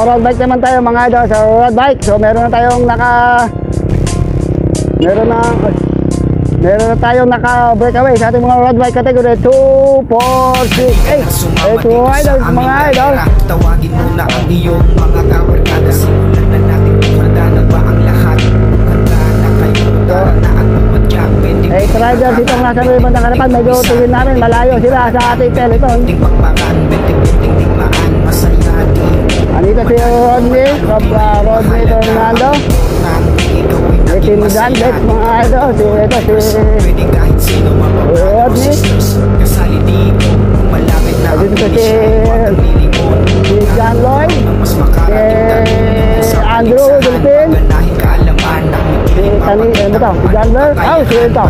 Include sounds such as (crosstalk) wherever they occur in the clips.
Road bike naman tayo mga idol sa road bike. So meron na tayong naka meron na meron na tayong naka breakaway sa ating mga road bike category 2, 4, 6, 8. Ito idol mga idol. Tawagin mo na ang iyong mga kabarkada Simulan na natin Handa na ba ang lahat? Handa na kayo Tara na pumadyak Pwede Eh, riders itong nasa may bandang harapan, medyo tingin namin, malayo sila sa ating peloton. Ting pagpakan Benting-benting tigmaan Masaya di Andito si Rodney, from uh, Rodney. May Team Dandex mga idol, si, ito si Rodney. Kasali dito Kung malapit na ang Dito si- si John Lloyd, si Andrew Dulpin. Tani, ano to, si Lloyd, oh, si ito,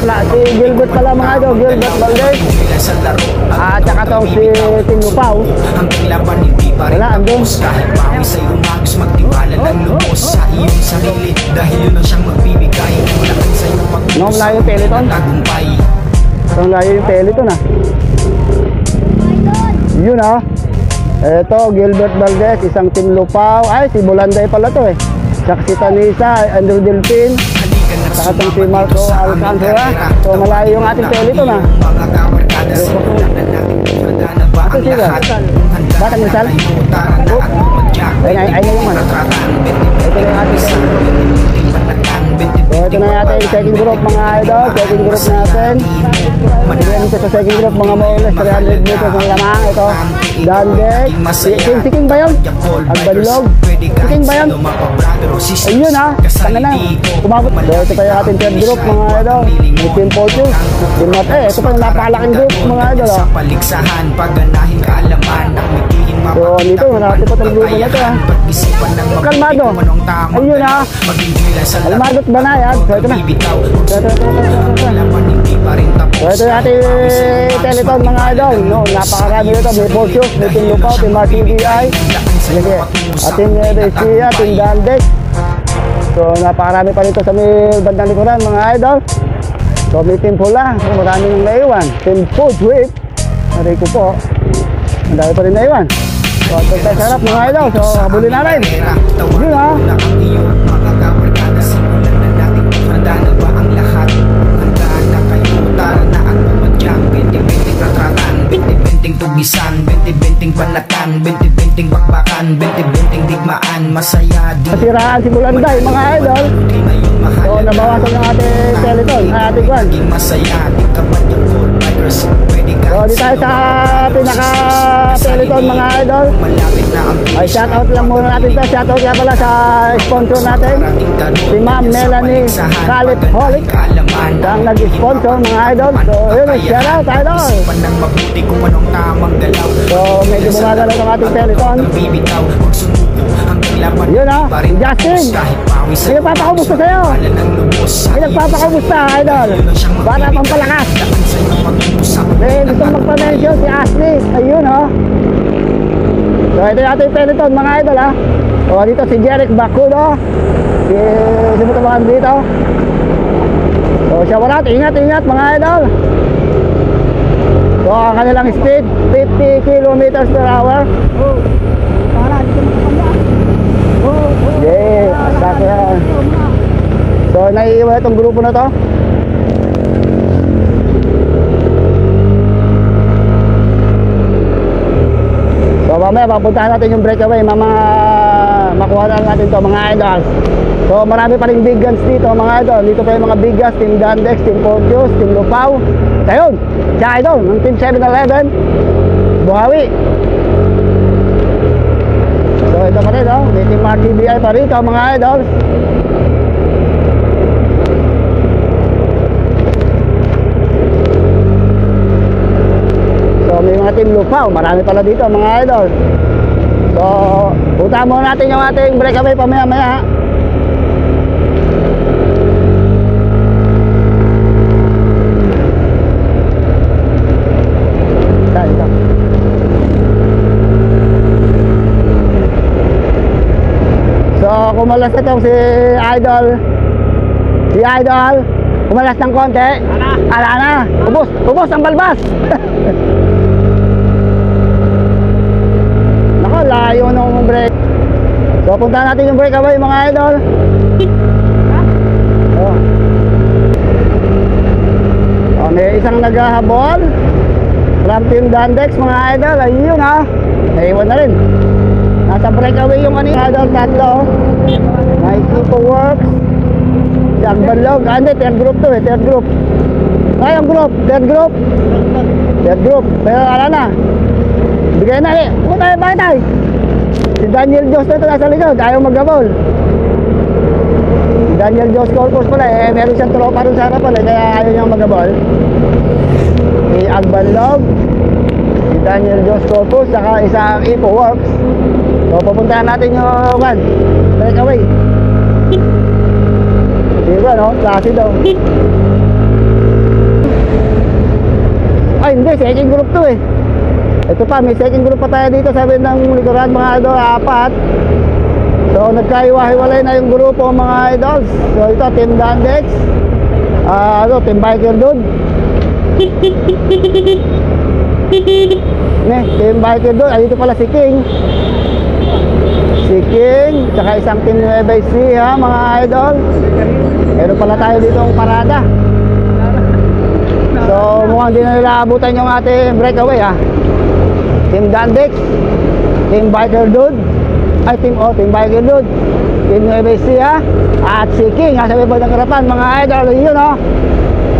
Cla- si Gilbert pala mga idol, Gilbert Valdez. sa laro At saka tong si rin Wala, andun. Kahit pawis ay umagos magtiwala ng lubos Sa iyong sarili Dahil yun ang siyang magbibigay Malaking sa iyong pag Nung layo yung peloton. Tagumpay So, layo yung peloton ah. Yun ah. Ito, Gilbert Valdez, isang Team Lupaw. Ay, si Bulanday pala to eh. Saka si Tanisa, Andrew Delpin. Saka tong si Marco Alcantara. So, malayo yung ating ah. na Ito sila. lahat? Kung handa Batang na Rizal? kayo Tara na at pumadyak Ay, ay, ay, ay, ay. Tatratan Ito yung ating So, ito na yung ating second group mga idol. Second group natin. Again, ito sa second group mga less 300 meters ng lamang. Ito, Dandex. Si, si, si King ba yun? Agbalog. Si King ba yun? Ayun ha, tanga na. Kumabot. So, ito yung ating third group mga idol. May Team Fortress. Team Not Eh, ito pa yung napakalaking group mga idol. Sa Oh. paligsahan, pagganahin kaalaman, So, dito, marami pa tayong grupo na to, ha. Ng Kalmado. Ayun, ha. Kalmado at banayad. So, ito na. So, ito, ito, ito, ito, ito. So, ito yung ating teleton mga idol. No, napakarami nito. May Fortress, may Team Lupaw, Team RCBI. Sige, ating Resia, Team Dandex. So, napakarami pa rito sa may bandang likuran mga idol. So, may Team Pula. So, marami nang naiwan. Team Food Whip. Aray ko po. Ang dami pa rin naiwan. So, tayo sa harap mga idol. So, habulin natin. Yun ha. Binti-binting tugisan Binti-binting panatan Binti-binting bakbakan Binti-binting digmaan Masaya di Masiraan si Bulanday mga idol. Yung So, nabawasan ng ating teleton. Ating kwan. Masaya Di ka ba yung So, di tayo sa pinaka-peloton mga idol. Ay, shoutout lang muna natin to. Shoutout nga pala sa sponsor natin. Si Ma'am Melanie Kalit Holic. Ang nag-sponsor mga idol. So, yun, idol. Anong tamang galaw So, medyo bumagalaw ang ating peloton. Laban Yun, ah. Justin. May nagpapakamusta sa'yo. May nagpapakamusta idol. Para pampalakas. Daan sa'yo mag-uusap May gusto magpa-mention si Ashley. Ayun, oh. So, ito yung ating peloton mga idol, ha. So, dito si Jeric Bacudo. Si, sino ito mga dito? So, siya wala. Ingat, ingat mga idol. So, ang kanilang speed, 50 kilometers per hour. Yeah, sakto yan. So, naiiwan itong grupo na to. So mamaya papuntahan natin yung breakaway mga makuha na natin to mga idols. So marami pa rin big guns dito mga idol. Dito pa yung mga big guns, Team Dandex, Team Fortius, Team Lupaw. So yun, siya idol, ng Team 7-Eleven, Buhawi. Ito pa rin oh, may Team RTBI pa rito mga idols. So may mga team lupaw, marami pala dito mga idol. So, punta muna natin yung ating breakaway pamaya maya. Ito, ito. So, kumalas na tong si Idol. Si Idol, kumalas ng konti. Ala. Ala na. Ubus, ubus ang balbas. (laughs) Nako, layo nung break. So punta natin yung breakaway mga idol. Oh. Oh, may isang naghahabol. From Team Dandex mga idol. Ayun ha. Naiwan na rin. Nasa breakaway yung kanina idol tatlo. May Tipo Works. Si Agbalog. Ah, hindi, third group to eh. Third group. Ay, yung group. Third group. Third group. Pero ala na. Bigay na eh. Puta tayo, bakit tayo? Si Daniel Dios na ito nasa likod. Ayaw magabol. Si Daniel Dios Corpus pala eh. Meron siyang tropa rin sa harapan eh. Kaya ayaw niyang magabol. Si Agbalog. Si Daniel Dios Corpus. Saka isang Ipo Works. So pupuntahan natin yung one. Breakaway. Diba no? Klase daw. Ay hindi, second group to eh. Ito pa, may second group pa tayo dito sabi ng likuran mga idol, apat. So nagkaiwa-hiwalay na yung grupo mga idols. So ito, Team Dandex. Ah, ano, Team Biker Dude. (laughs) Ne, Team Biker Dude. Ay, dito pala si King. Si King, tsaka isang Team Nueva Ecija mga idol. Meron pala tayo dito ang parada. So mukhang di na nila abutan yung ating breakaway ah. Team Dandex, Team Biker Dude, ay Team O, Team Biker Dude, Team Nueva Ecija, at si King, nasa may ng harapan mga idol, yun oh.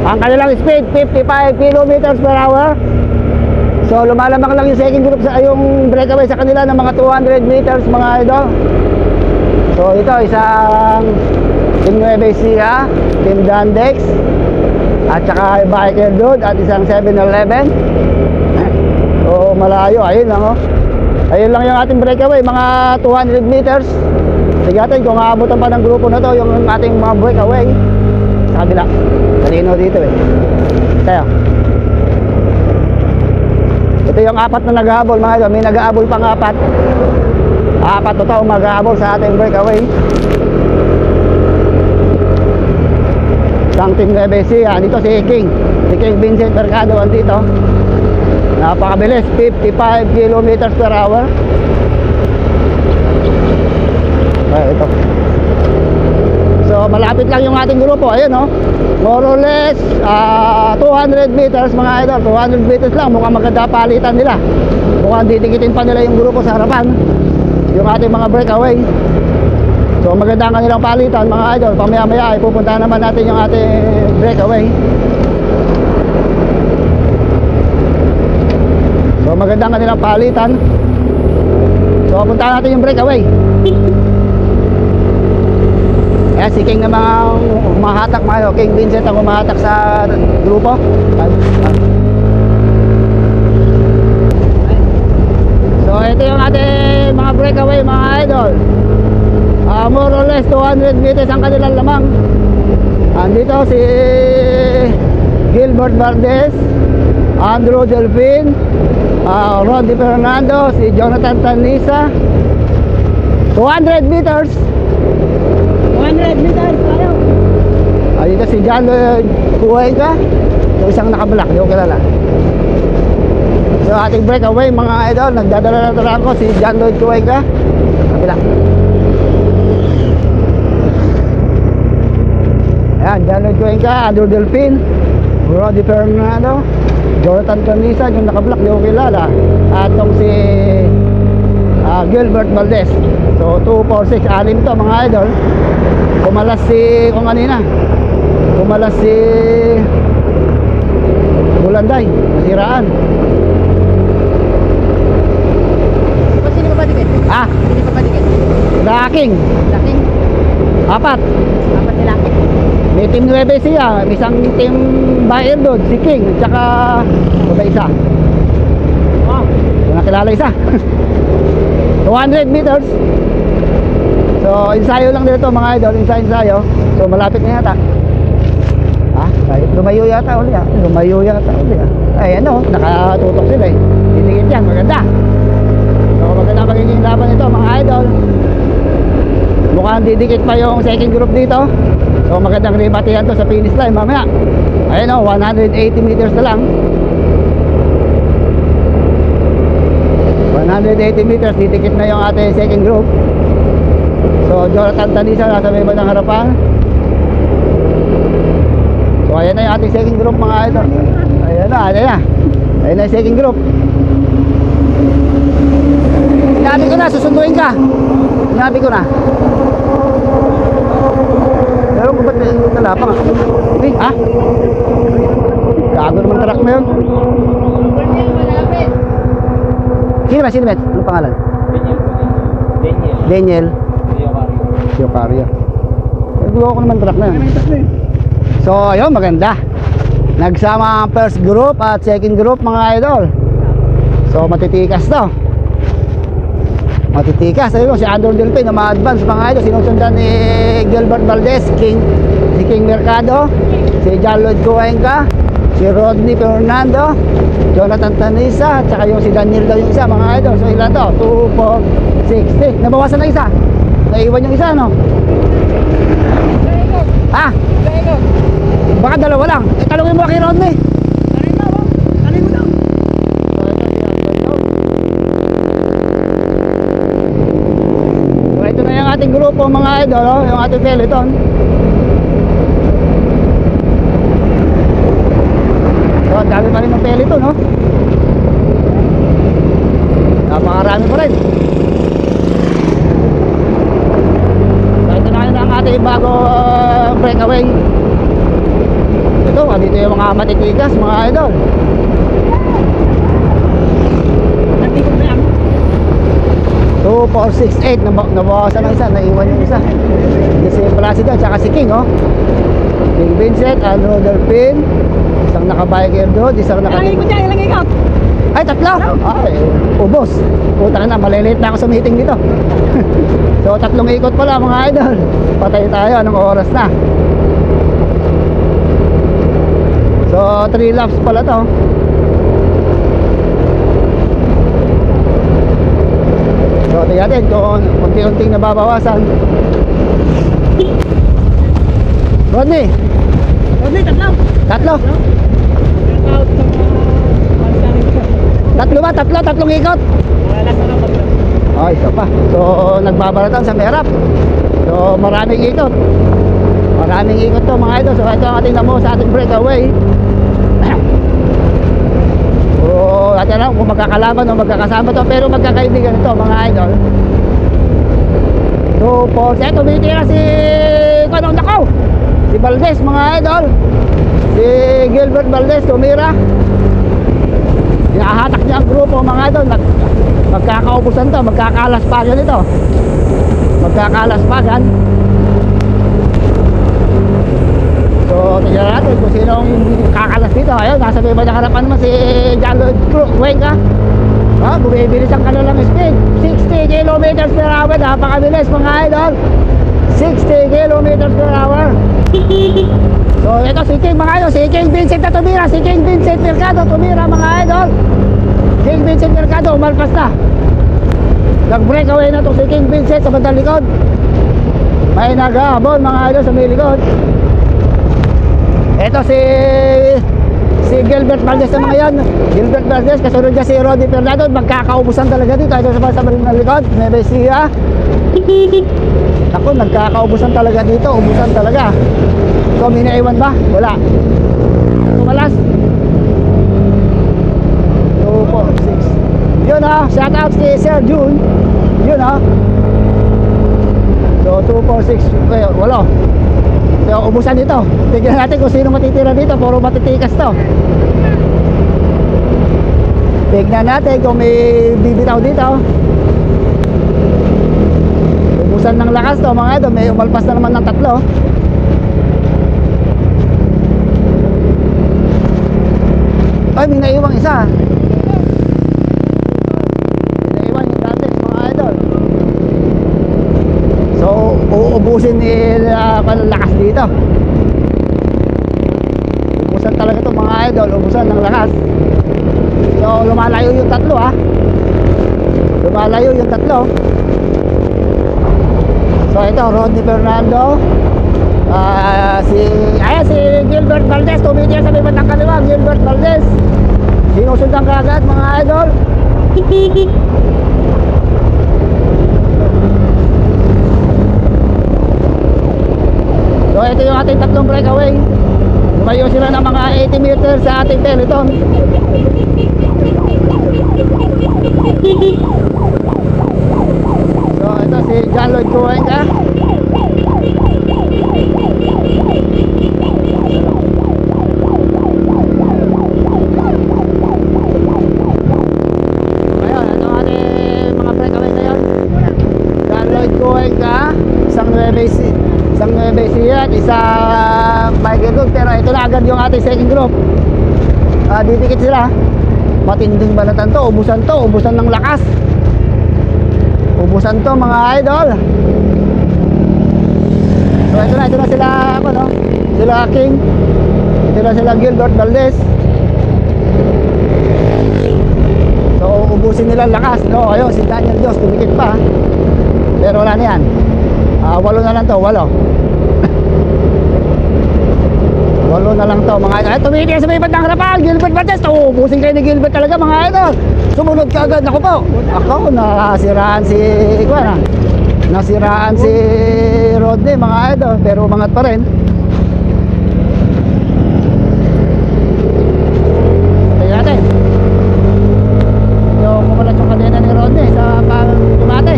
Ang kanilang speed, 55 kilometers per hour. So lumalamang lang yung second group sa yung breakaway sa kanila ng mga 200 meters mga idol. So ito isang Team Nueva Ecija, Team Dandex, at saka Biker Dude at isang 7-Eleven. So malayo, ayun lang oh. Ayun lang yung ating breakaway, mga 200 meters. Sige natin kung aabutan pa ng grupo na to yung ating mga breakaway. Sa kabila. Talino dito eh. Tayo. Ito yung apat na nag-aabol mga idol. May nag-aabol pang apat. Apat na tao mag-aabol sa ating breakaway. Sang Team Nevesia. Dito si King. Si King Vincent Mercado andito. Napakabilis. 55 kilometers per hour. Ay, ito. So malapit lang yung ating grupo. Ayun oh. More or less ah, 200 meters mga idol. 200 meters lang. Mukhang maganda palitan nila. Mukhang didikitin pa nila yung grupo sa harapan. Yung ating mga breakaway. So maganda ang kanilang palitan mga idol. Pamaya maya ay pupuntahan naman natin yung ating breakaway. So maganda ang kanilang palitan. So puntahan natin yung breakaway. Kaya si King namang umahatak mga idol. King Vincent ang umahatak sa grupo. So ito yung ating mga breakaway mga idol. Ah, more or less 200 meters ang kanilang lamang. Andito si Gilbert Valdez, Andrew Delfin, ah, Roddy Fernando, si Jonathan Tanisa. 200 meters. 100 meters tayo. Ah, si John Lloyd Cuenca. Yung isang nakablak, di ko kilala. So ating breakaway mga idol, nagdadala na talaga ko si John Lloyd Cuenca. Kabila. Ayan, John Lloyd Cuenca, Andrew Delfin, Roddy Fernando, Jonathan Canisa, yung nakablak, di ko kilala. At yung si ah, Gilbert Valdez. So 2, 4, 6, anim to mga idol. Kumalas si, kung kanina, kumalas si Bulanday, nasiraan. Sino pa ba dikit? Ah, Sino pa ba dikit? Daking, Laking. apat. Apat ni Laking. May team 9 siya, may isang team Bayer doon, si King, at saka ba isa? Wow. Yung nakilala isa. (laughs) 200 meters. So, ensayo lang dito mga idol, ensayo, ensayo. So, malapit na yata. Ah, lumayo yata uli ah. Lumayo yata uli ah. Ay, ano, nakatutok sila eh. Titigit yan, maganda. So, maganda magiging laban ito mga idol. Mukhang didikit pa yung second group dito. So, magandang rebatihan to sa finish line mamaya. Ayun o, 180 meters na lang. 180 meters, titikit na yung ating second group. So, Jonathan Tanisa nasa may bandang harapan. So, ayan na yung ating second group mga idol. Ayan na, ayan na. Ayan na yung second group. Sinabi ko na, susunduin ka. Sinabi ko na. Pero kung ba't may tala pa nga? Uy, ha? Gago naman truck na yun. Sino ba? Sino ba? Ano pangalan? Daniel. Yokario. Nagawa ko naman truck na yun. So, ayun, maganda. Nagsama ang first group at second group mga idol. So, matitikas to. Matitikas. Ayun, si Andrew Delpin na ma-advance mga idol. Sinusundan ni Gilbert Valdez, King, si King Mercado, si John Lloyd Cuenca, si Rodney Fernando, Jonathan Tanisa, at saka yung si Daniel daw yung isa mga idol. So, ilan to? 2, 4, 6, 10. Nabawasan na isa. Naiwan yung isa, no? Ha? Baka dalawa lang. Eh, talungin mo kay Rodney. So, ito na yung ating grupo mga idol, oh, yung ating peloton. So, rin ng peloton, no? Napakarami pa rin. So, ito na yun ang ating bago uh, breakaway. Ito, ah, dito yung mga matitigas, mga idol. 2, 4, 6, 8 Nab Nabawasan ng isa, naiwan yung isa Hindi si Placido, tsaka si King oh King Vincent, Andrew Delpin Isang nakabiker doon, isang naka ikot niya, ilang ikot. Ay, tatlo! Ay, ubos Puta na, malilate na ako sa meeting dito (laughs) So, tatlong ikot pala mga idol Patay tayo, anong oras na So, 3 laps pala to So, tingnan natin kung unti-unting nababawasan. Rodney, Rodney, tatlo. tatlo. Sa. Tatlo ba? Tatlo? Tatlong ikot? Ay, isa pa. So, nagbabaratan sa merap. So, maraming ikot. Maraming ikot to mga idol. So, ito ang ating namo sa ating breakaway. (clears throat) So, natin alam kung magkakalaban o magkakasama to. Pero magkakaibigan ito mga idol. So, po, siya tumitira si... Kanong nakaw? Si Valdez mga idol. Si Gilbert Valdez tumira. Hinahatak niya ang grupo mga idol. Mag, magkakaubusan to, magkakalaspagan ito. Magkakalaspagan. So, tingnan natin kung sinong kakalas dito. Ayun, nasa may harapan naman si John Lloyd Cuenca. Ah, bumibilis ang kanilang speed. 60 kilometers per hour. Napakabilis mga idol. 60 kilometers per hour. (laughs) So, ito si King mga idol. Si King Vincent na tumira. Si King Vincent Mercado tumira mga idol. King Vincent Mercado, umalpas na. Nag-breakaway na to si King Vincent sa bandang likod. May naghahabol mga idol sa may likod. Ito si si Gilbert Valdez na mga yan. Gilbert Valdez, kasunod niya si Roddy Fernando. Magkakaubusan talaga dito. Ito sa sa likod. May Bessia. Ako, nagkakaubusan talaga dito. Ubusan talaga. So, may naiwan ba? Wala. Tumalas. 2, 4, 6. Yun ha. Shout out si Sir June. Yun ha. So, 2, 4, 6. Eh, wala. So, ubusan dito. Tignan natin kung sino matitira dito. Puro matitikas to. Tignan natin kung may bibitaw dito. Ubusan ng lakas to mga idol. May umalpas na naman ng tatlo. Ay, may naiwang isa. Naiwan yung dati mga idol. So, uubusin nila uh, lakas dito. Ubusan talaga to mga idol, ubusan ng lakas. So, lumalayo yung tatlo ha. Lumalayo yung tatlo. So ito, Rodney Fernando. Uh, si, ayan, si Gilbert Valdez. Tumidya sa may bandang kaliwa, Gilbert Valdez. Sinusundan ka agad mga idol. (laughs) so ito yung ating tatlong breakaway. Lumayo sila ng mga 80 meters sa ating peloton. (laughs) Ito si John Lloyd Cuenca. Isang Nueve Ecija, isang Michael Gold. Pero ito na agad yung ating second group. Ah, didikit sila. Matinding balatan to, ubusan to, ubusan ng lakas. Ubusan to mga idol. So ito na, ito na sila, ano, no? sila King. Ito na sila Gilbert Valdez. So ubusin nila lakas, no? Ayun, si Daniel Dios, tumikit pa. Pero wala na yan. Ah, walo na lang to, walo. (laughs) walo na lang to, mga idol. Ay, tumikit sa may bandang harapan, Gilbert Valdez. To, ubusin kayo ni Gilbert talaga, mga idol. Sumunod ka agad, ako po. Ako, nasiraan si, kuha na. Nasiraan si Rodney, mga idol. Pero umangat pa rin. Tingnan natin. Yung kumulat yung kadena ni Rodney sa pagkumate.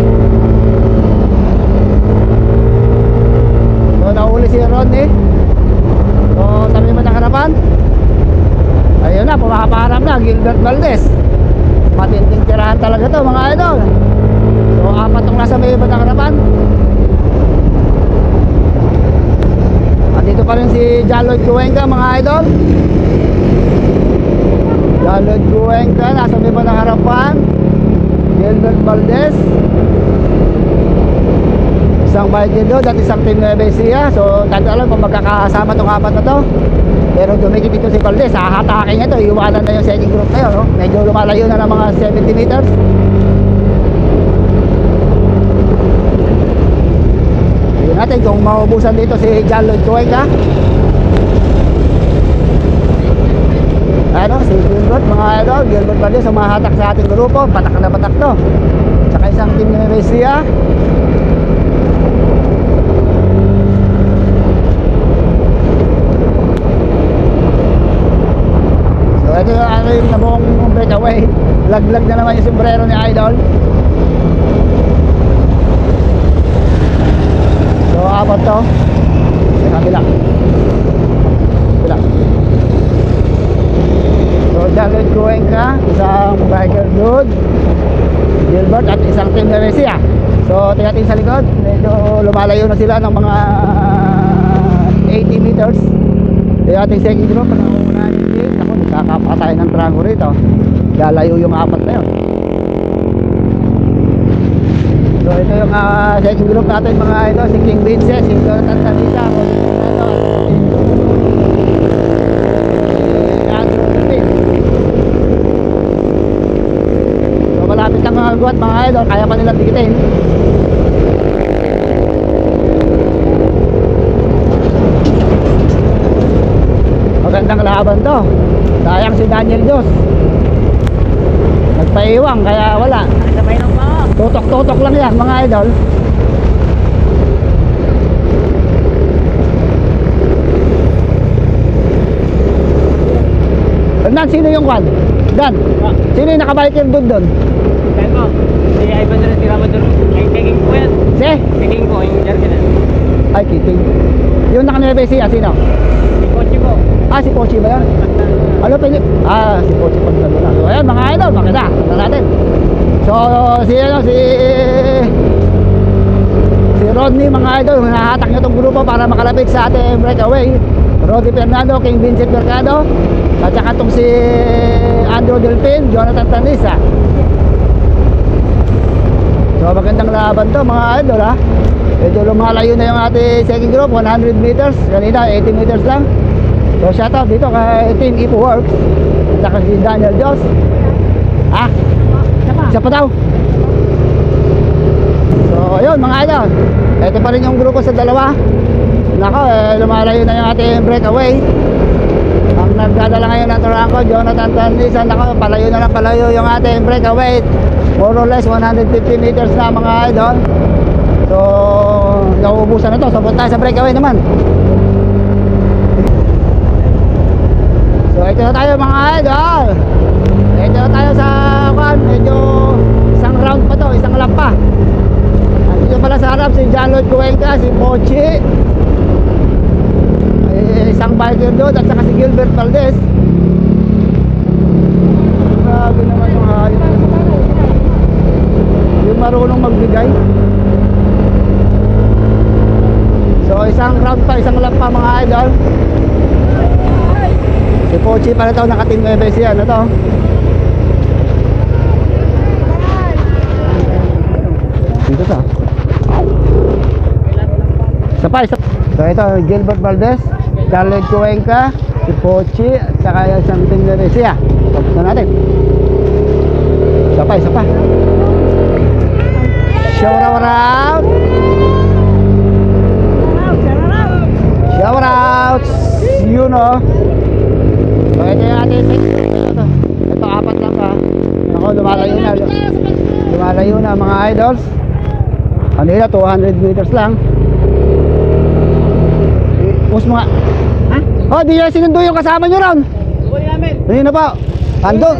So, nahuli si Rodney. So, sabi mo ng harapan. Ayun na, pumapaharap na, Gilbert Valdez. Matinding tirahan talaga to mga idol. So, apat ang nasa may batang harapan. At dito pa rin si Jalod Cuenca mga idol. Jalod Cuenca, nasa may batang harapan. Gilbert Valdez. Isang Michael Dodd at isang Team Nueva Ecija. So, tanda lang kung magkakasama itong apat na to. Pero dumikit dito si Valdez. Hahatakin niya ito. Iwanan na yung second group na yun. No? Medyo lumalayo na ng mga 70 meters. Tignan natin kung maubusan dito si John Lloyd Cuenca. Ano, si Gilbert, mga idol, Gilbert Valdez, ang mahatak sa ating grupo. Patak na patak to. Tsaka isang team ni Resia. Ito yung ano yung nabuong breakaway. Laglag na naman yung sombrero ni Idol. So apat to. Sa kabila. Kabila. So Jalod Cuenca, isang biker dude. Gilbert at isang team na Resia. So tingnan natin sa likod. Medyo lumalayo na sila ng mga 80 meters. Yung ating second group, panangunahan yung nagkakapatay ng trango rito. Lalayo yung apat na yun. So ito yung uh, second group natin mga idol. Si King Vincent, si Jonathan Lupin. So malapit lang mga agwat mga idol. Kaya pa nilang dikitin. Magandang laban to. Sayang si Daniel Dos. Nagpaiwang kaya wala. Sabay ng pa. Tutok-tutok lang yan mga idol. Dan, sino yung kwan? Dan, sino yung nakabiker doon doon? Kaya ko. Si Ivan doon, si Rama doon. Ay, taking po yan. Si? Taking po, yung jargon. Ay, kiting. Yung nakanebe siya, sino? Si Kochi po. Ah, si Pochi ba yan? Ano pa? Ah, si Pochi pag na. So, ayan mga idol, makita. Tignan natin. So, si ano, si... Si Rodney, mga idol, hinahatak niya itong grupo para makalapit sa ating breakaway. Rodney Fernando, King Vincent Mercado, at saka itong si Andrew Delpin, Jonathan Tanisa. So, magandang laban to mga idol ha. Medyo lumalayo na yung ating second group, 100 meters. Kanina, 80 meters lang. So shout out dito kay Team Ipo Works saka si Daniel Jos. Ah, isa pa daw. So ayun mga idol. Ito pa rin yung grupo sa dalawa. Nako, eh, lumalayo na yung ating breakaway. Ang nagdadala ngayon ng Turanco, Jonathan Tandisan. Nako, palayo na lang palayo yung ating breakaway. More or less 150 meters na mga idol. So, nauubusan na to. Sabot tayo sa breakaway naman. Ito na tayo mga idol. Ito na tayo sa kan, medyo isang round pa to, isang lap pa. Dito pala sa harap si John Lloyd Cuenca, si Pochi. Eh, isang biker doon at saka si Gilbert Valdez. Grabe naman yung hayop. Yung marunong magbigay. So isang round pa, isang lap pa mga idol. Pochi pala to, naka-team MBC ano to. Dito sa. Isa pa, isa. So ito, Gilbert Valdez, Carlet Cuenca, si Pochi, at saka isang team na siya. Tapos na natin. Isa pa, isa pa. Shout out! Shout out! You know. So ito yung ating ito. Ito apat lang ka. Ako, lumalayo na. Lumalayo na mga idols. Kanina 200 meters lang. Pus mo nga. Ha? Oh, di na sinundo yung kasama nyo ron. Huli namin. Hindi na po. Andun.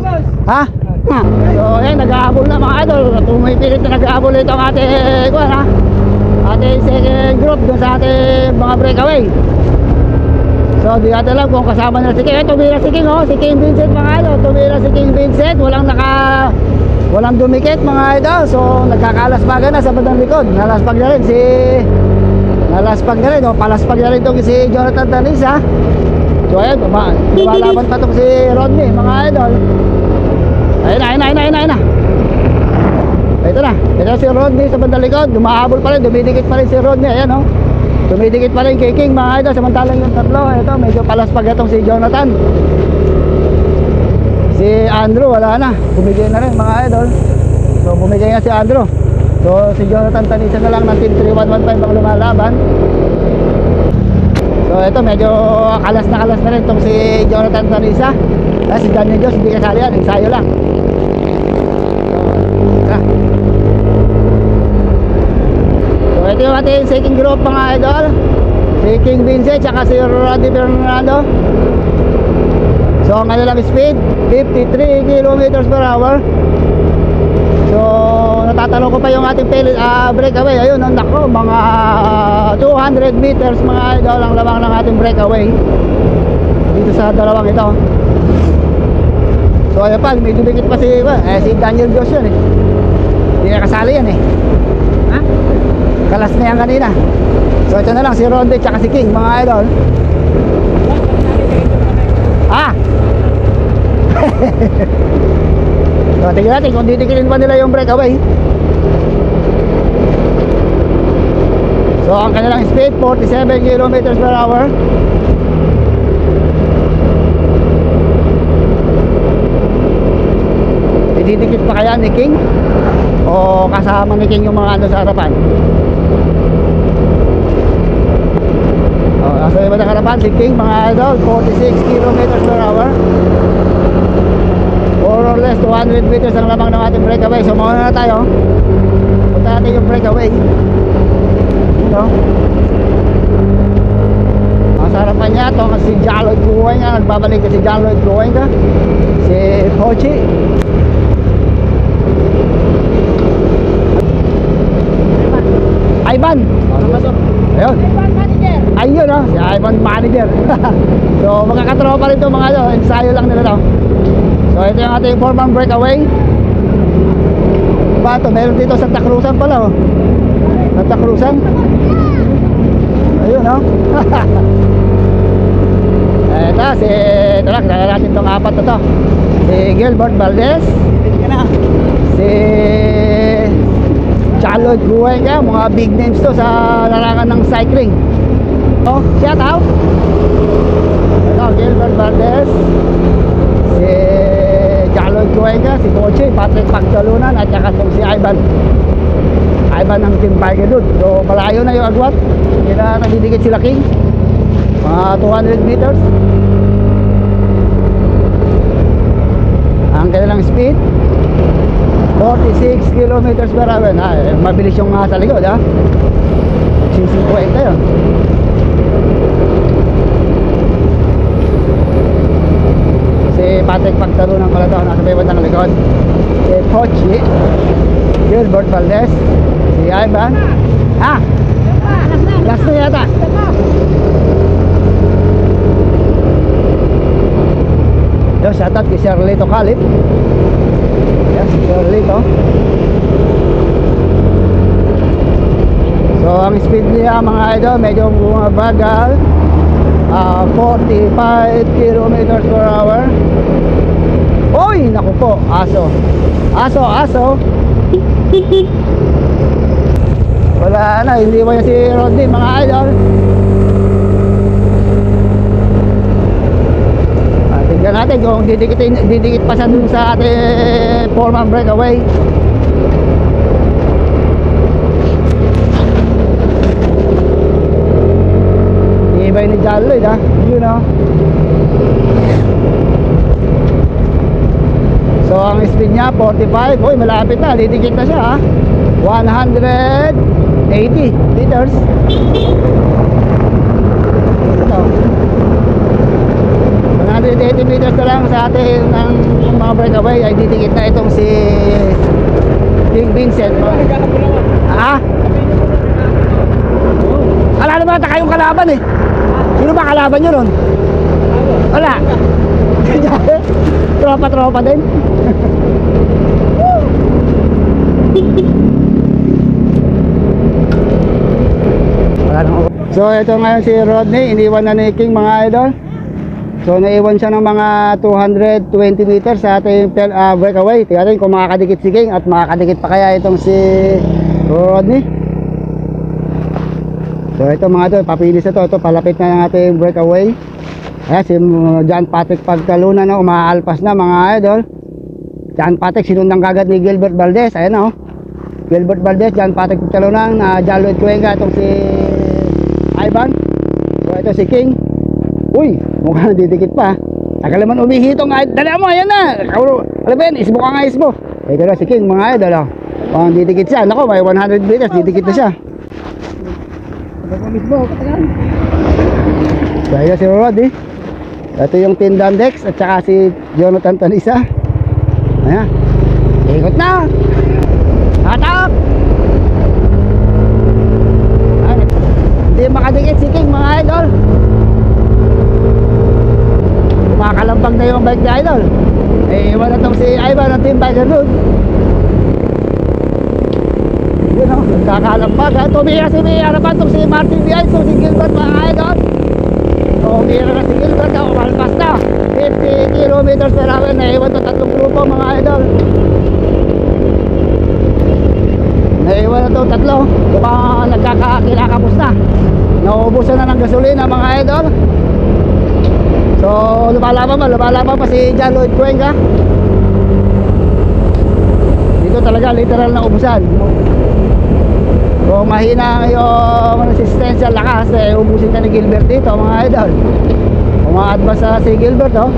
Ha? Ha? So, ayan, nag-aabol na mga idol. Tumipilit na nag-aabol ito ang ating, kuwan ha? Ating second group dun sa ating mga breakaway. So, di natin alam kung kasama na si King. Eh, tumira si King, oh. Si King Vincent, mga idol. Tumira si King Vincent. Walang naka... Walang dumikit, mga idol. So, nagkakalaspagan na sa bandang likod. Nalaspag na rin si... Nalaspag na rin, oh. Palaspag na rin itong si Jonathan Tanisa. So, ayan, luma- lumalaban pa itong si Rodney, mga idol. Ayun na, ayun na, ayun na, ayun na, ito na si Rodney sa bandang likod. Dumahabol pa rin, dumidikit pa rin si Rodney. Ayan, oh. Dumidikit pa rin kay King, mga idol. Samantalang yung tatlo, ito, medyo palaspag itong si Jonathan. Si Andrew, wala na. Bumigay na rin, mga idol. So, bumigay na si Andrew. So, si Jonathan Tanisa na lang ng Team 3115 ang lumalaban. So, ito, medyo kalas na kalas na rin itong si Jonathan Tanisa. Ah, si Daniel Diyos, hindi kasali yan. Lang. So, ito yung second group, mga idol. Si King Vincent, tsaka si Roddy Fernando. So, ang kanilang speed, 53 kilometers per hour. So, natatanong ko pa yung ating ah, breakaway. Ayun, ang nako, mga 200 meters mga idol ang lamang ng ating breakaway. Dito sa dalawang ito. So, ayun pa, may dumikit pa si, eh, si Daniel Dios yun eh. Hindi na kasali yan eh. Ha? Kalas na yan kanina. So, ito na lang, si Ronde tsaka si King, mga idol. Ah! (laughs) so, tingnan natin kung titikilin pa nila yung breakaway. So, ang kanilang speed, 47 kilometers per hour. Ididikit pa kaya ni King? O kasama ni King yung mga ano sa harapan? O, nasa iba sa harapan si King, mga idol, 46 kilometers per hour. More or less 200 meters ang lamang ng ating breakaway. So, mauna na tayo. Punta natin yung breakaway. Yun o. Ang sa harapan niya, ito si John Lloyd Cuenca. Nagbabalik na si John Lloyd. Si Pochi. Ivan. Ayun. Ayun oh, si Ivan manager. (laughs) so magkakatropa rin to mga ano, ensayo lang nila to. So ito yung ating four-man breakaway. Diba ito, meron dito Santa Cruzan pala oh. Santa Cruzan. Ayun oh. (laughs) Ito si, ito lang, kaya natin itong apat na to. Si Gilbert Valdez. Si Chalo Cuenca, mga big names to sa larangan ng cycling. Oh, shout out. Ito, Gilbert Valdez. Si Chalo Cuenca, si Coche, Patrick Pagdalunan, at saka si Ivan. Ivan ng Team Biker Dude. So, malayo na yung agwat. Hindi na nadidikit sila King. Mga 200 meters. Ang kanilang speed, 46 kilometers per hour. Ah, eh, mabilis yung uh, sa likod, ha? 650 yun. Patrick pagtalunan ko na to. Nasa may bandang likod. Si Pochi. Gilbert Valdez. Si Ivan. Ha? Last na yata. Yo, shoutout kay Sherlito Kalip. Yes, Sherlito. So, ang speed niya mga idol, medyo bumabagal. Ah, 45 kilometers per hour. Oy, naku po, aso. Aso, aso. Wala na, hindi mo si Rodney mga idol. Tingnan natin kung didikit, didikit pa siya dun sa ating foreman breakaway. Ibay ni Lloyd ha. Yun oh. So ang speed niya 45. Uy, malapit na. Didikit na siya ha. 180 meters. Ito. 180 meters na lang sa atin ng mga breakaway ay didikit na itong si King Vincent. Ah? Wala naman ata kayong kalaban eh. Sino ba kalaban nyo ron? Wala. (laughs) Tropa-tropa din. (laughs) Wala nang So ito ngayon si Rodney, iniwan na ni King mga idol. So naiwan siya ng mga 220 meters sa ating ah, breakaway. Tingnan natin kung makakadikit si King at makakadikit pa kaya itong si Rodney. So ito mga idol, papilis na to. Ito palapit na ng ating breakaway. Ayan si mm, John Patrick Pagtalunan na umaalpas na mga idol. John Patrick sinundan kagad ni Gilbert Valdez. Ayan na oh. Gilbert Valdez, John Patrick Pagtalunan, na uh, John Lloyd Cuenca, itong si Ivan. So ito si King. Uy, mukhang didikit pa. Tagal naman umihitong idol. Dali mo, ayan na. Kauro, alam ba yan, isbo ka nga isbo. Ito na si King, mga idol. Oh. Mukhang didikit siya. Nako, may 100 meters, didikit na siya. So si Roddy. Ito yung Tindan Dex at saka si Jonathan Tanisa. Ayan. Ikot na. Hatak. Ay, Hindi makadikit si King mga idol. Kumakalambang na yung bike ni idol. Eh, iwan na tong si Ivan ng Team Biker Road. Yun o, nagkakalambag ha. Tumira si May harapan tong si Martin Biay, tong si Gilbert mga idol. Tumira na si Gilbert ha, umalpas na. 50 kilometers per hour na iwan to tatlong grupo mga idol. Naiwan na to tatlo. Mukhang nagkakakilakapos na. Nauubusan na ng gasolina mga idol. Lumalaban pa, lumalaban pa si John Lloyd Cuenca. Dito talaga literal na ubusan. Kung mahina yung resistensya lakas, eh, ubusin ka ni Gilbert dito mga idol. Uma-advance na si Gilbert, oh.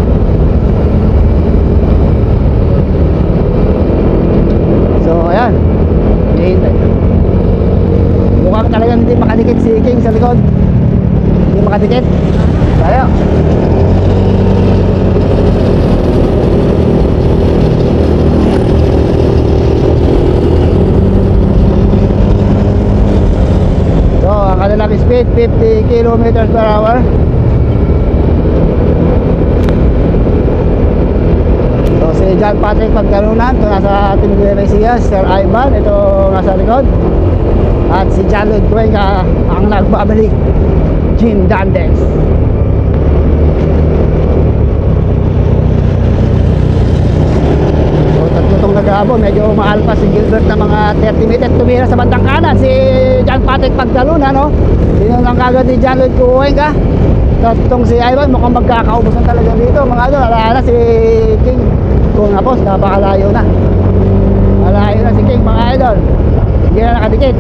So, ayan. Hihintay. Mukhang talagang hindi makadikit si King sa likod. Hindi makadikit. Tayo. So, ang kanilang speed 50 kilometers per hour. So, si John Patrick Pagkalunan, ito nasa ating Resias, Sir Ivan, ito nasa likod. At si John Lloyd Cuenca ang nagbabalik, Jim Dandex. So, nag-aabon, medyo maalpas si Gilbert na mga 30 meters. Tumira sa bandang kanan, si John Patrick Pagkalunan, no? Sinunang kagad ni John Lloyd Cuenca. Tapos itong si Ivan, mukhang magkakaubusan talaga dito. Mga idol, alaala si King. Kung napos, napakalayo na. Malayo na si King, mga idol. Hindi na nakadikit.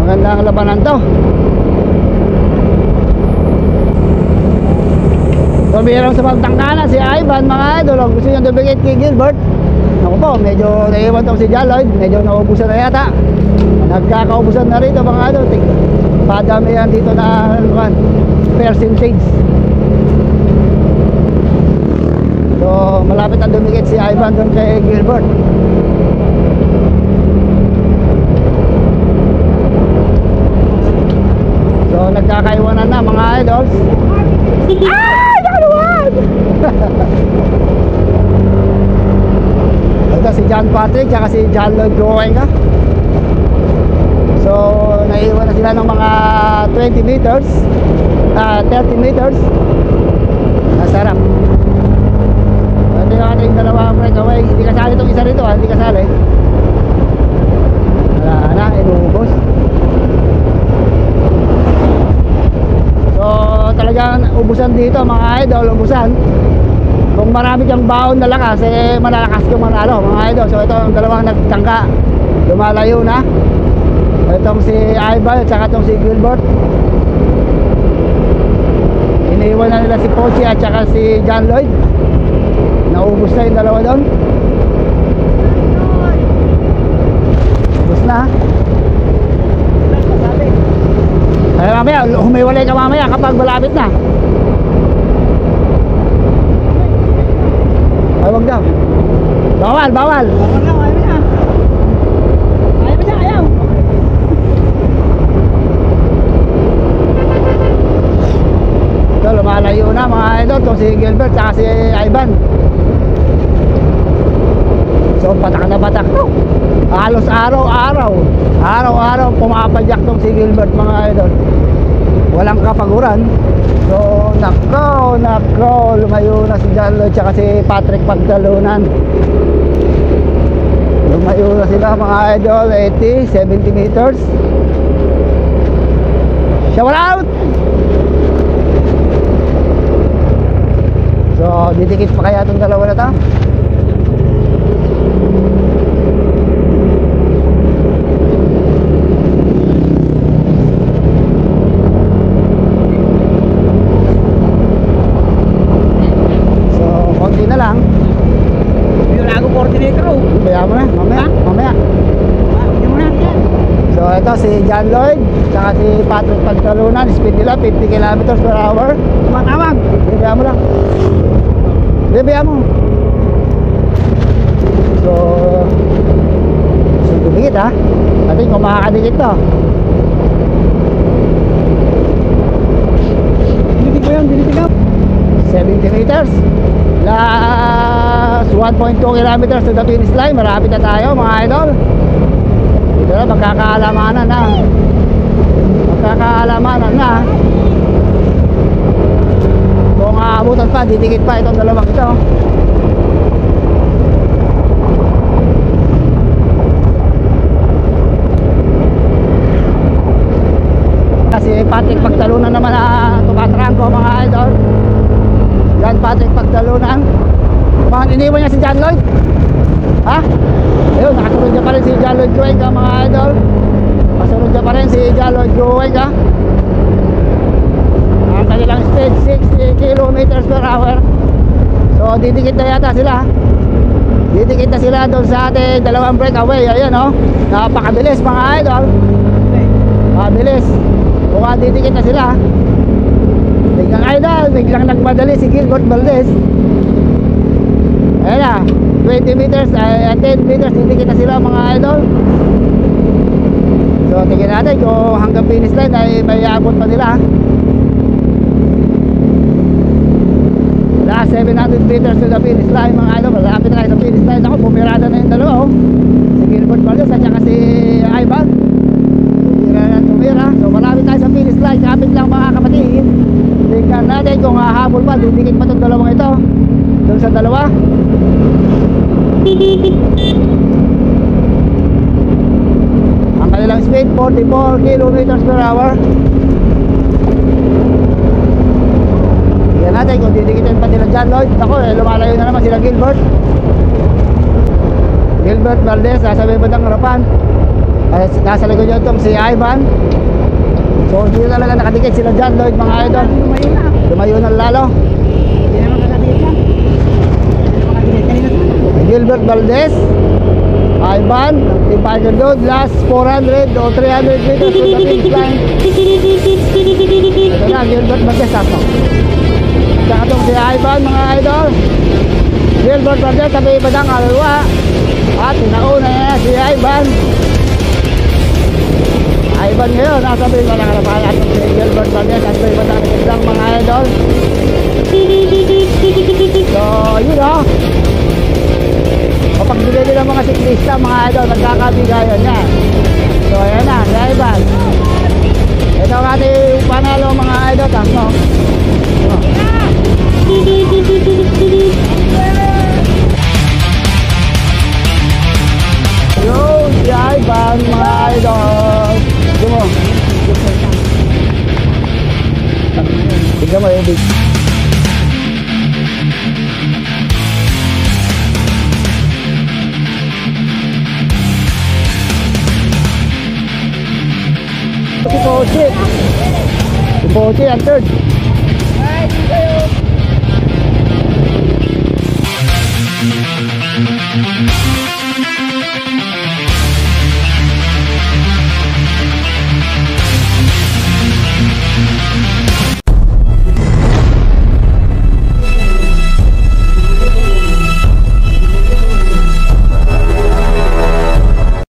Magandang labanan to. Tumirang sa pagtangkana si Ivan, mga idol. Kung gusto nyo dumikit kay Gilbert. Ako po, medyo naiwan tong si Jaloid. Medyo naubusan na yata. Nagkakaubusan na rito mga idol. Padami yan dito na kan. percentage. So, malapit na dumikit si Ivan doon kay Gilbert. So, nagkakaiwanan na mga idols. Ah! Nakaluwag! Ito si John Patrick at si John Lloyd Goenga. So, naiwan na sila ng mga 20 meters, ah 30 meters. Masarap. Ito yung ating dalawang breakaway. Hindi kasali itong isa rito, ah. hindi kasali. Wala na, inuubos. So, talagang ubusan dito mga idol, ubusan. Kung marami kang baon na lakas, eh malalakas yung manalo mga idol. So, ito ang dalawang nagtangka. Lumalayo na. Itong si Ivan at saka itong si Gilbert. Iniwan na nila si Pochi at saka si John Lloyd. Naubos na yung dalawa doon. Ubus na. Ay mamaya, humiwalay ka mamaya kapag malapit na. Ay wag daw. Bawal, bawal. Bawal na, ayaw na. Ayaw na, ayaw. Ito, lumalayo na mga idol. Ito si Gilbert saka si Ivan. So, patak na patak. Halos araw-araw. Araw-araw pumapadyak tong si Gilbert mga idol. Walang kapaguran. So, nako, nako. Lumayo na si John Lloyd saka si Patrick Pagdalunan. Lumayo na sila mga idol. 80, 70 meters. Shower out! So, didikit pa kaya itong dalawa na to? So, konti na lang. Yung lago coordinator, oh. Kaya mo na, mamaya, mamaya. Ah, hindi mo na. So, ito si John Lloyd, saka si Patrick Pagtalunan, speed nila 50 kilometers per hour. Tumatawag. Bibigyan mo lang. Bibigyan mo. So, so dumikit ha. Natin kung makakadikit to. Dinitig ko yan, dinitig up. 70 meters. Last 1.2 kilometers to the finish line. Marapit na tayo mga idol. Na, magkakaalamanan na. Magkakaalamanan na. Kung aabutan pa, didikit pa itong dalawang ito. Kasi Patrick Pagtalunan naman na tumatrangko mga idol. John Patrick Pagtalunan. Mga iniwan niya si John Lloyd. Ha? Ayun, nakasunod niya pa Lloyd Cuenca mga idol. Kasunod niya pa rin si John Lloyd Cuenca. Ang kanilang speed 60 kilometers per hour. So didikit na yata sila. Didikit na sila doon sa ating dalawang breakaway. Ayan oh. Napakabilis mga idol. Mabilis. Mukhang didikit na sila. Biglang idol, biglang nagmadali si Gilbert Valdez. Ayan na, 20 meters, ay 10 meters, didikit na sila mga idol. So, tingnan natin kung hanggang finish line ay may abot pa nila. Last 700 meters to the finish line mga idol. Malapit na tayo sa finish line. Ako, pumirada na yung dalawa. Oh. Si Gilbert Valdez at saka si Ivan. Tumira na tumira. So malapit tayo sa finish line. Kapit lang mga kapatid. Tingnan natin kung hahabol pa. Didikit pa itong dalawang ito. Doon sa dalawa. Ang kanilang speed 44 kilometers per hour. Tingnan natin kung didikitin pa nila John Lloyd. Ako, eh, lumalayo na naman sila Gilbert. Gilbert Valdez, nasa may bandang harapan. Ay, nasa likod niya itong si Ivan. So, hindi talaga nakadikit sila John Lloyd, mga idol. Lumayo na. Lumayo na lalo. Hindi naman kakadikit yan. Hindi naman kakadikit. Kanina sana. Gilbert Valdez. Ivan, Team Biker Road, last 400 o 300 meters to the finish line. Ito na, Gilbert Valdez ako. Saka itong si Ivan, mga idol. Gilbert Valdez, sabi iba ng kaluluwa. At sinauna niya si Ivan. Ivan ngayon, nasa may mga nakarapan at si Gilbert Valdez at mga nakarapan mga idol.